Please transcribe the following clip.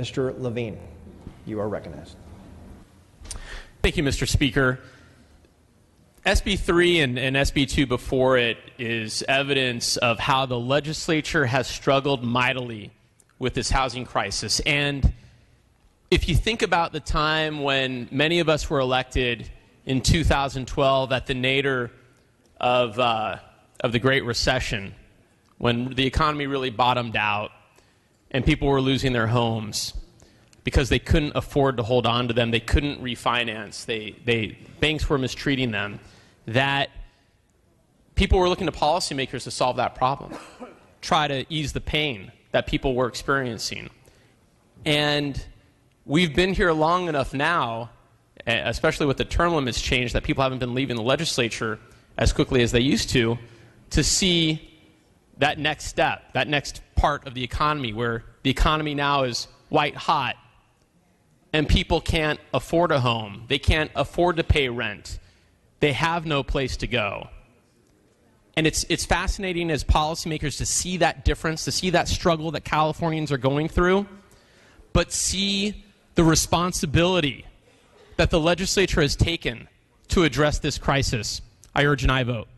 Mr. Levine, you are recognized. Thank you, Mr. Speaker. SB 3 and, and SB 2 before it is evidence of how the legislature has struggled mightily with this housing crisis. And if you think about the time when many of us were elected in 2012 at the nadir of, uh, of the Great Recession, when the economy really bottomed out and people were losing their homes because they couldn't afford to hold on to them, they couldn't refinance, they, they, banks were mistreating them, that people were looking to policymakers to solve that problem, try to ease the pain that people were experiencing. And we've been here long enough now, especially with the term limits change, that people haven't been leaving the legislature as quickly as they used to, to see that next step, that next part of the economy where the economy now is white hot and people can't afford a home. They can't afford to pay rent. They have no place to go. And it's, it's fascinating as policymakers to see that difference, to see that struggle that Californians are going through, but see the responsibility that the legislature has taken to address this crisis. I urge an aye vote.